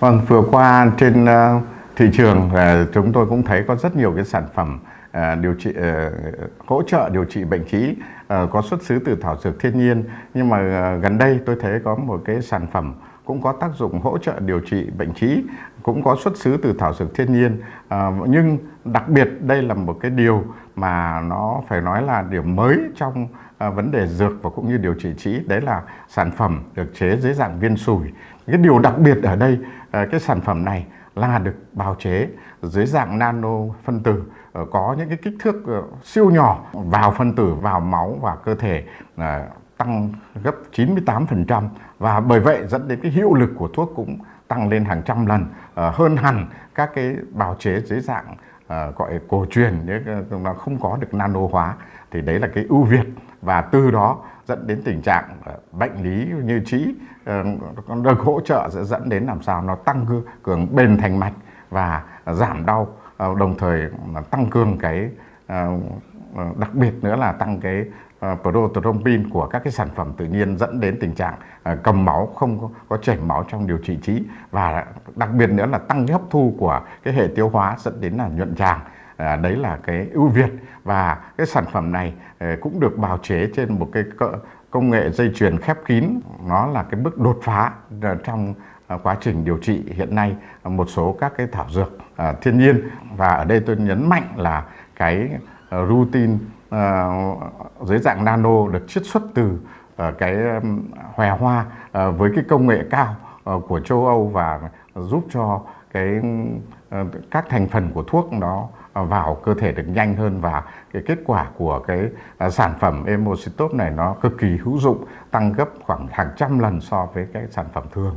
Vâng, vừa qua trên uh, thị trường uh, chúng tôi cũng thấy có rất nhiều cái sản phẩm uh, điều trị hỗ trợ điều trị bệnh trí có xuất xứ từ thảo dược thiên nhiên. Nhưng mà gần đây tôi thấy có một cái sản phẩm cũng có tác dụng hỗ trợ điều trị bệnh trí cũng có xuất xứ từ thảo dược thiên nhiên. À, nhưng đặc biệt đây là một cái điều mà nó phải nói là điểm mới trong à, vấn đề dược và cũng như điều trị trí. Đấy là sản phẩm được chế dưới dạng viên sủi. Cái điều đặc biệt ở đây à, cái sản phẩm này là được bào chế dưới dạng nano phân tử. Ờ, có những cái kích thước ờ, siêu nhỏ vào phân tử vào máu và cơ thể à, tăng gấp 98% và bởi vậy dẫn đến cái hiệu lực của thuốc cũng tăng lên hàng trăm lần. Ờ, hơn hẳn các cái bào chế dưới dạng ờ, gọi cổ truyền nó không có được nano hóa thì đấy là cái ưu việt và từ đó dẫn đến tình trạng ờ, bệnh lý như trí được hỗ trợ sẽ dẫn đến làm sao nó tăng cường bền thành mạch và giảm đau đồng thời tăng cường cái Ờ, đặc biệt nữa là tăng cái ờ, prothrombin của các cái sản phẩm tự nhiên dẫn đến tình trạng ờ, cầm máu không có, có chảy máu trong điều trị trí và đặc biệt nữa là tăng cái hấp thu của cái hệ tiêu hóa dẫn đến là nhuận tràng. À, đấy là cái ưu việt và cái sản phẩm này cũng được bào chế trên một cái công nghệ dây chuyền khép kín. Nó là cái bước đột phá trong quá trình điều trị hiện nay một số các cái thảo dược thiên nhiên. Và ở đây tôi nhấn mạnh là cái Ờ, rutin ờ, dưới dạng nano được chiết xuất từ ờ, cái hòe hoa với cái công nghệ cao của châu Âu và giúp cho cái các thành phần của thuốc nó vào cơ thể được nhanh hơn và cái kết quả của cái sản phẩm Emocitop này nó cực kỳ hữu dụng, tăng gấp khoảng hàng trăm lần so với cái sản phẩm thường.